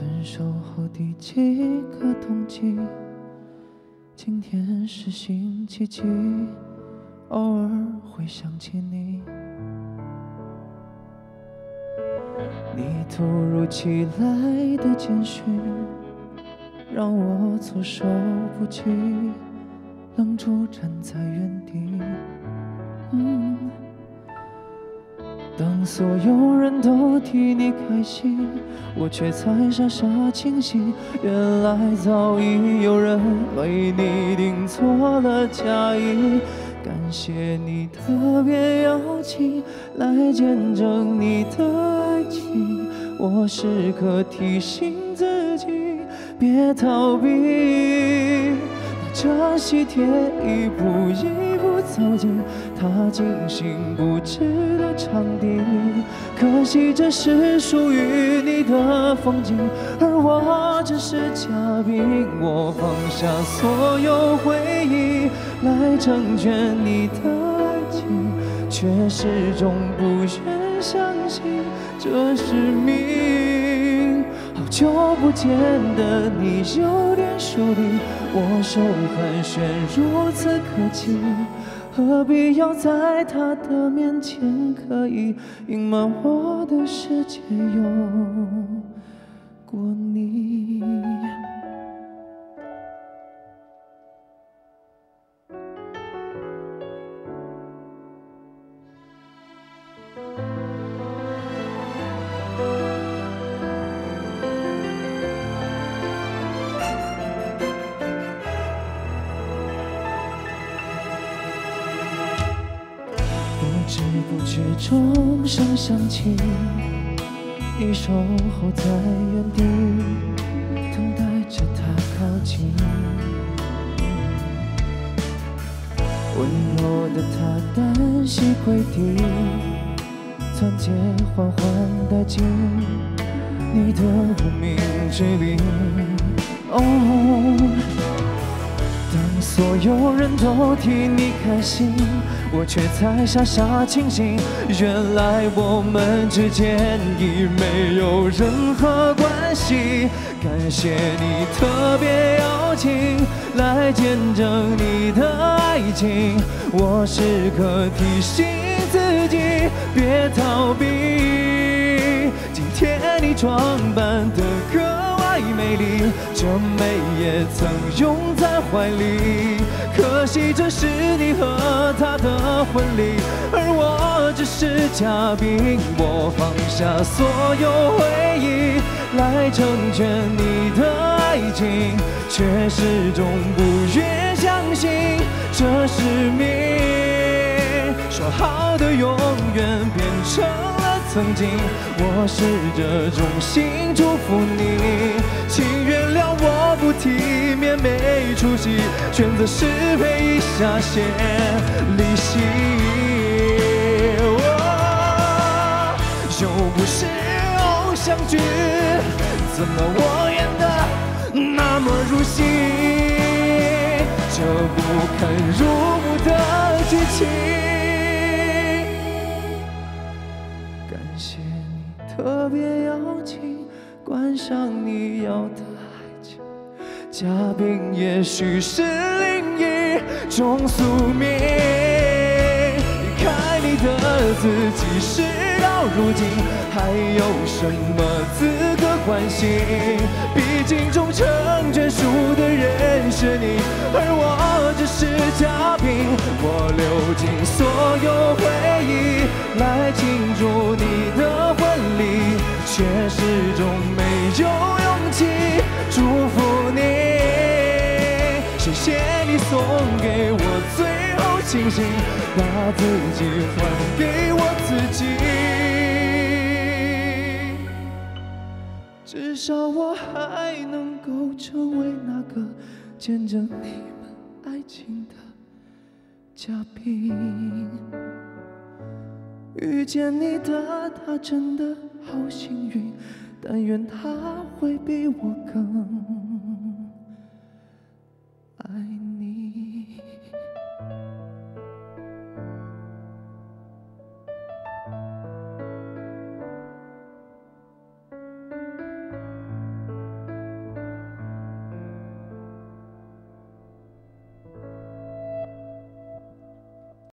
分手后第几个冬季？今天是星期几？偶尔会想起你。你突如其来的简讯，让我措手不及，愣住站在原地。当所有人都替你开心，我却才傻傻清醒。原来早已有人为你订做了嫁衣。感谢你特别邀请来见证你的爱情，我时刻提醒自己别逃避。这喜帖一步一步走进他精心布置的场地，可惜这是属于你的风景，而我只是嘉宾。我放下所有回忆。来成全你的爱情，却始终不愿相信这是命。好久不见的你有点疏离，握手寒暄如此客气，何必要在他的面前刻意隐瞒我的世界有过你？不知不觉钟声响起，你守候在原地，等待着他靠近。温柔的他单膝跪地，钻戒缓缓戴进你的无名指里。哦当所有人都替你开心，我却在傻傻清醒。原来我们之间已没有任何关系。感谢你特别邀请来见证你的爱情，我时刻提醒自己别逃避。今天你装扮得格美丽，这美也曾拥在怀里。可惜这是你和他的婚礼，而我只是嘉宾。我放下所有回忆，来成全你的爱情，却始终不愿相信这是命。说好的永远变成曾经，我试着衷心祝福你，请原谅我不体面没出息，选择失陪一下先离席。又不是偶像剧，怎么我演的那么入戏？这不堪入目的剧情。别邀请，观赏你要的爱情。嘉宾也许是另一种宿命。离开你的自己，事到如今还有什么资格关心？毕竟终成眷属的人是你，而我只是嘉宾。我流尽所有回忆来庆祝，却始终没有勇气祝福你。谢谢你送给我最后清醒，把自己还给我自己。至少我还能够成为那个见证你们爱情的嘉宾。遇见你的他真的好幸运，但愿他会比我更。